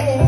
है